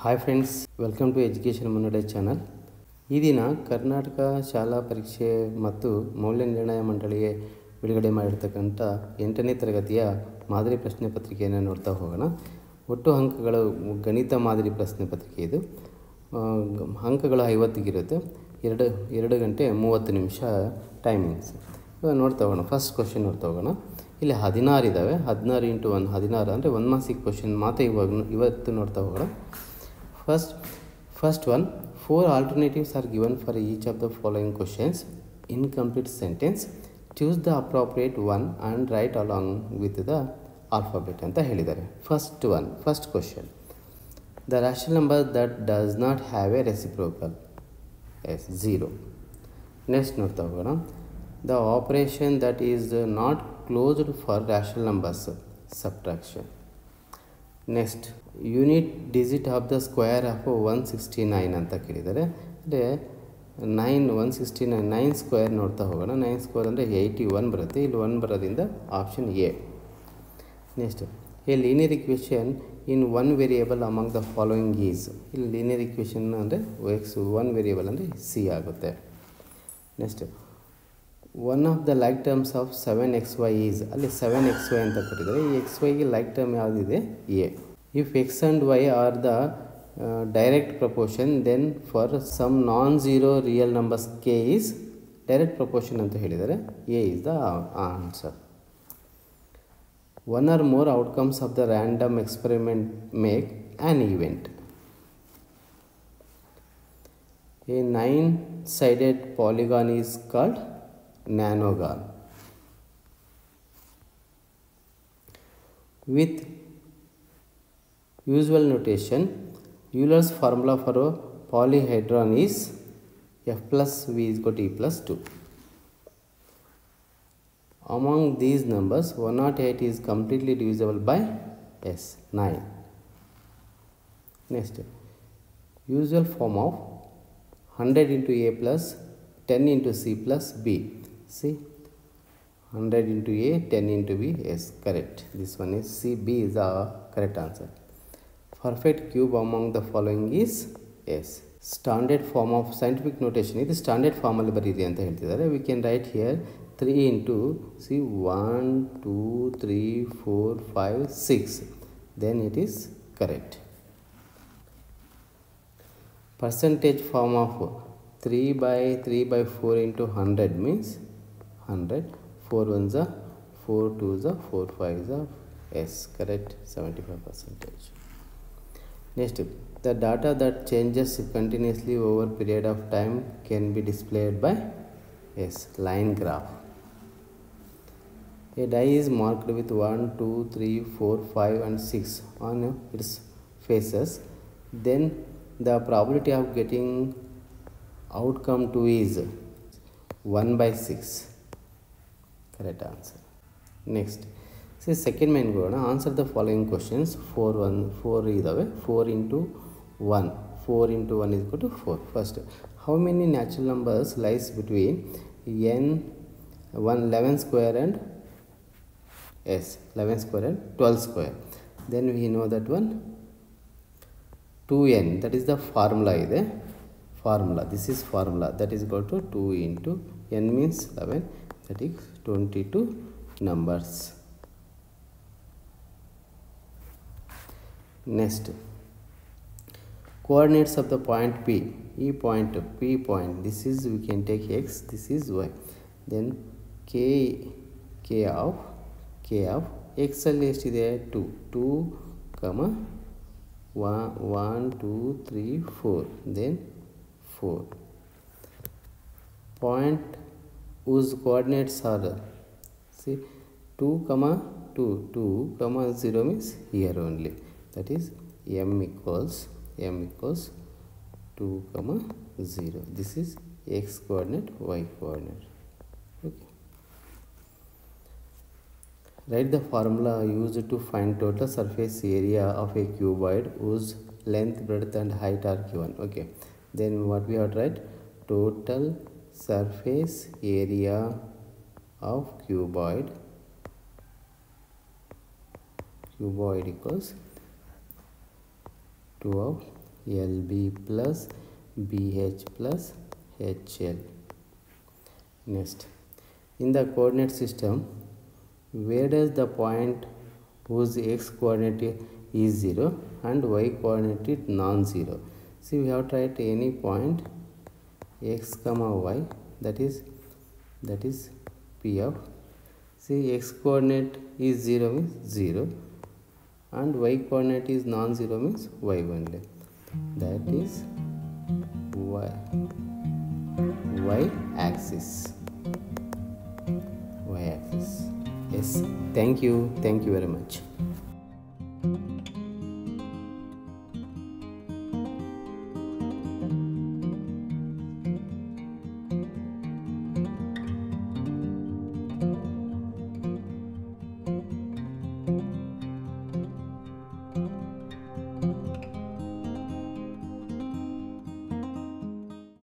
Hi friends welcome to education Munnade channel ಈ ದಿನ ಕರ್ನಾಟಕ ಶಾಲಾ ಪರೀಕ್ಷೆ ಮತ್ತು ಮೌಲ್ಯ ನಿರ್ಣಯ ಮಂಡಳಿಗೆ ಬಿಡುಗಡೆ ಮಾಡಿರ್ತಕ್ಕಂಥ ಎಂಟನೇ ತರಗತಿಯ ಮಾದರಿ ಪ್ರಶ್ನೆ ಪತ್ರಿಕೆಯನ್ನು ನೋಡ್ತಾ ಹೋಗೋಣ. ಒಟ್ಟು ಅಂಕಗಳು ಗಣಿತ ಮಾದರಿ ಪ್ರಶ್ನೆ ಪತ್ರಿಕೆ ಇದು. ಅಂಕಗಳು ಐವತ್ತಿಗಿರುತ್ತೆ. ಎರಡು ಎರಡು ಗಂಟೆ ಮೂವತ್ತು ನಿಮಿಷ ಟೈಮಿಂಗ್ಸ್ ಇವಾಗ ನೋಡ್ತಾ ಹೋಗೋಣ ಫಸ್ಟ್ ಕ್ವಶನ್ ನೋಡ್ತಾ ಹೋಗೋಣ. ಇಲ್ಲಿ ಹದಿನಾರು ಇದ್ದಾವೆ ಹದಿನಾರು ಇಂಟು ಒನ್ ಹದಿನಾರು ಅಂದರೆ ಒನ್ ಮಾಸಿಕ್ ಕ್ವಶನ್ ಮಾತ್ರ ಇವಾಗ ಇವತ್ತು ನೋಡ್ತಾ ಹೋಗೋಣ. First, first one, four alternatives are given for each of the following questions. Incomplete sentence. Choose the appropriate one and write along with the alphabet ಅಂತ ಹೇಳಿದ್ದಾರೆ first one first question the rational number that does not have A reciprocal S zero next ನೋಡ್ತಾ ಹೋಗೋಣ the operation that is not closed for rational numbers subtraction Next unit digit of the square of one sixty nine ಅಂತ ಕೇಳಿದ್ದಾರೆ. ಅಂದರೆ nine one sixty nine nine square ನೋಡ್ತಾ ಹೋಗೋಣ. Nine square ಅಂದರೆ eighty one ಬರುತ್ತೆ. ಇಲ್ಲಿ ಒನ್ ಬರೋದ್ರಿಂದ option A next a linear equation in one variable among the following is ಇಲ್ಲಿ ಲೀನಿಯರ್ ಇಕ್ವೇಷನ್ ಅಂದರೆ ಎಕ್ಸ್ ಒನ್ ವೇರಿಯೇಬಲ್ ಅಂದರೆ ಸಿ ಆಗುತ್ತೆ. Next one of the like terms of seven x y is ಅಲ್ಲಿ seven X Y ಅಂತ ಕೊಟ್ಟಿದ್ದಾರೆ. ಈ X ವೈಗೆ like term ಯಾವುದಿದೆ? A if x and y are the direct proportion then for some non zero real numbers K is direct proportion ಅಂತ ಹೇಳಿದರೆ A is the answer one or more outcomes of the random experiment make an event A nine sided polygon is called nonagon. With usual notation, Euler's formula for a polyhedron is F plus V is equal to E plus 2. Among these numbers, 108 is completely divisible by S, 9. Next, usual form of 100 into a plus 10 into c plus b see 100 into a 10 into b yes correct this one is c b is the correct answer perfect cube among the following is yes standard form of scientific notation ಇದು standard ಫಾರ್ಮಲ್ಲಿ ಬರೀರಿ ಅಂತ ಹೇಳ್ತಿದ್ದಾರೆ we can write here three into C one two three four five six then it is correct percentage form of 3 by 3 by 4 into 100 means 100 4 ones are 4 twos are 4 fives are yes correct? 75 percentage. Next the data that changes continuously over period of time can be displayed by yes line graph. A die is marked with 1 2 3 4 5 and 6 on its faces. Then the probability of getting outcome 2 is 1 by 6 correct answer next see second main go answer the following questions 4 1 4 ಇದಾವೆ 4 into 1 4 into 1 is equal to 4 first how many natural numbers lies between n 1 11 square and yes 11 square and 12 square then we know that one 2n that is the formula ಇದೆ formula this is formula that is equal to 2 into n means 11 that is 22 numbers next coordinates of the point p e point p point this is we can take x this is y then k k of k of x ಅಲ್ಲಿ ಎಷ್ಟಿದೆ 2 2 ಕಮ one, one, two, three, four. Then four. Point whose coordinates are see two comma two, two comma zero means here only. That is m equals m equals two comma zero. This is x coordinate, y coordinate. Okay. Write the formula used to find total surface area of a cuboid whose length, breadth and height are given. Okay. Then what we have to write? Total surface area of cuboid. Cuboid equals 2 of lb plus bh plus hl next. In the coordinate system where does the point whose x coordinate is 0 and y coordinate is non-zero? See we have tried any point x comma y that is that is p of see x coordinate is 0 means 0 and y coordinate is non-zero means y only. That is y y axis y axis. Yes thank you thank you very much